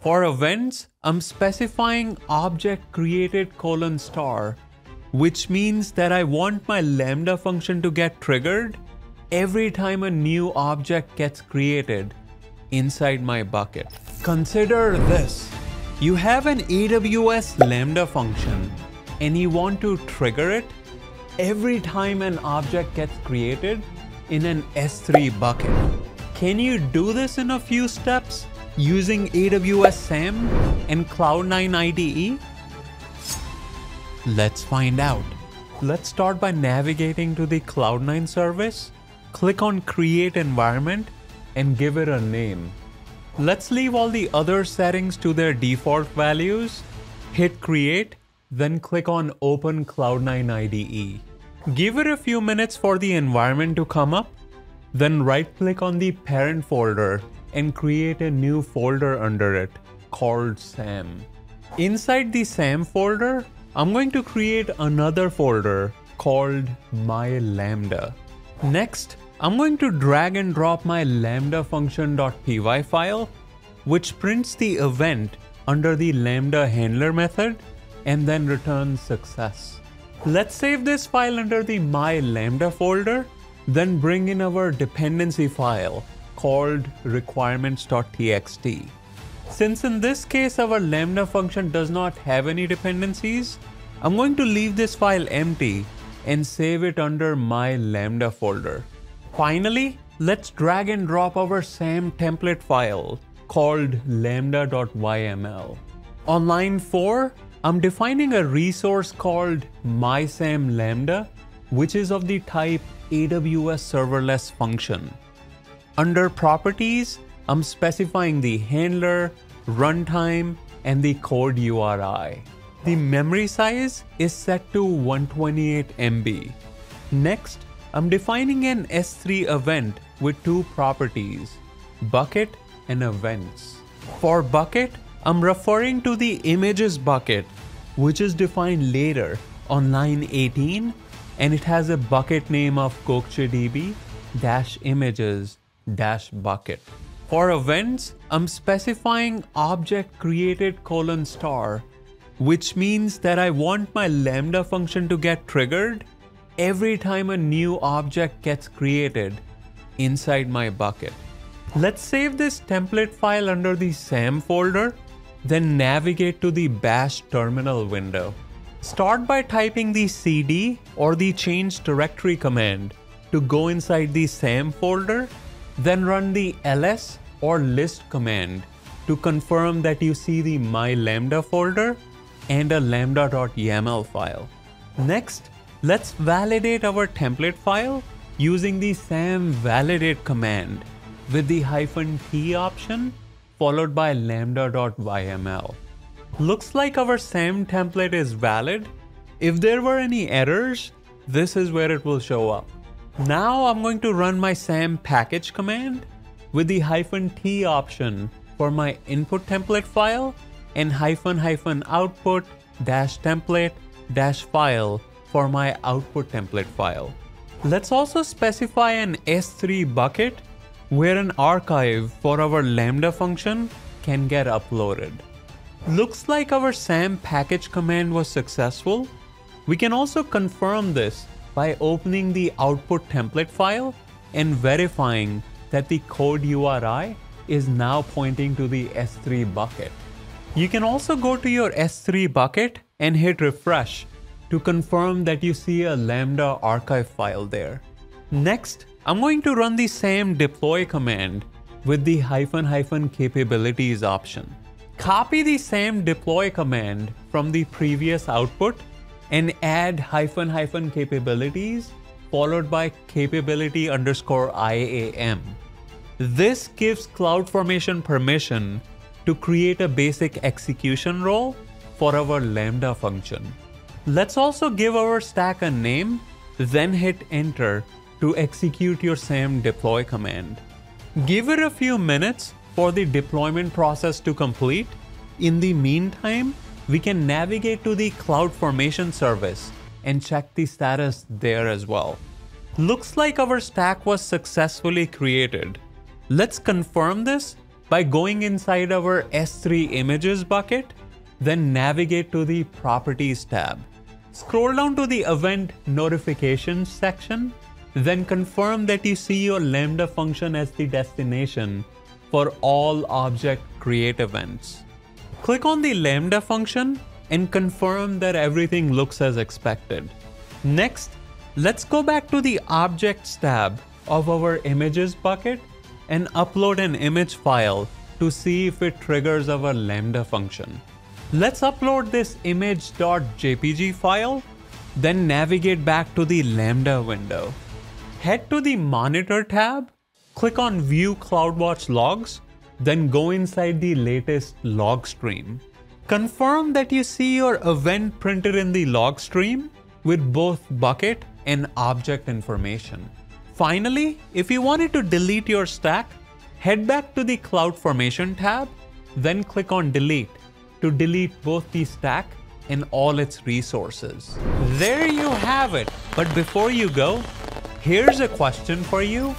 For events, I'm specifying object created colon star, which means that I want my Lambda function to get triggered every time a new object gets created inside my bucket. Consider this. You have an AWS Lambda function and you want to trigger it every time an object gets created in an S3 bucket. Can you do this in a few steps using AWS SAM and Cloud9 IDE? Let's find out. Let's start by navigating to the Cloud9 service, click on Create Environment, and give it a name. Let's leave all the other settings to their default values, hit Create, then click on Open Cloud9 IDE. Give it a few minutes for the environment to come up, then right click on the parent folder and create a new folder under it called SAM. Inside the SAM folder, I'm going to create another folder called my lambda. Next, I'm going to drag and drop my lambda function.py file, which prints the event under the lambda handler method and then returns success. Let's save this file under the my lambda folder, then bring in our dependency file called requirements.txt. Since in this case our lambda function does not have any dependencies, I'm going to leave this file empty and save it under my lambda folder. Finally, let's drag and drop our SAM template file called lambda.yml. On line 4, I'm defining a resource called mysamlambda, which is of the type AWS serverless function. Under properties, I'm specifying the handler, runtime, and the code URI. The memory size is set to 128 MB. Next, I'm defining an S3 event with two properties, bucket and events. For bucket, I'm referring to the images bucket, which is defined later on line 18, and it has a bucket name of gokcedb dash bucket. For events, I'm specifying object created colon star, which means that I want my lambda function to get triggered every time a new object gets created inside my bucket. Let's save this template file under the SAM folder, then navigate to the bash terminal window. Start by typing the cd or the change directory command to go inside the SAM folder then run the ls or list command to confirm that you see the my lambda folder and a lambda.yml file. Next, let's validate our template file using the sam validate command with the hyphen t option followed by lambda.yml. Looks like our SAM template is valid. If there were any errors, this is where it will show up. Now I'm going to run my SAM package command with the hyphen T option for my input template file and hyphen hyphen output dash template dash file for my output template file. Let's also specify an S3 bucket where an archive for our Lambda function can get uploaded. Looks like our SAM package command was successful. We can also confirm this by opening the output template file and verifying that the code URI is now pointing to the S3 bucket. You can also go to your S3 bucket and hit refresh to confirm that you see a Lambda archive file there. Next, I'm going to run the SAM deploy command with the hyphen hyphen capabilities option. Copy the SAM deploy command from the previous output and add hyphen hyphen capabilities followed by capability underscore IAM. This gives CloudFormation permission to create a basic execution role for our Lambda function. Let's also give our stack a name, then hit enter to execute your SAM deploy command. Give it a few minutes for the deployment process to complete. In the meantime, we can navigate to the CloudFormation service and check the status there as well. Looks like our stack was successfully created. Let's confirm this by going inside our S3 images bucket, then navigate to the properties tab. Scroll down to the event notifications section, then confirm that you see your Lambda function as the destination for all object create events. Click on the Lambda function and confirm that everything looks as expected. Next, let's go back to the objects tab of our images bucket and upload an image file to see if it triggers our Lambda function. Let's upload this image.jpg file, then navigate back to the Lambda window. Head to the Monitor tab, click on View CloudWatch Logs, then go inside the latest log stream. Confirm that you see your event printed in the log stream with both bucket and object information. Finally, if you wanted to delete your stack, head back to the CloudFormation tab, then click on Delete to delete both the stack and all its resources. There you have it. But before you go, here's a question for you.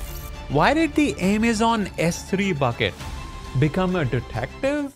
Why did the Amazon S3 bucket become a detective?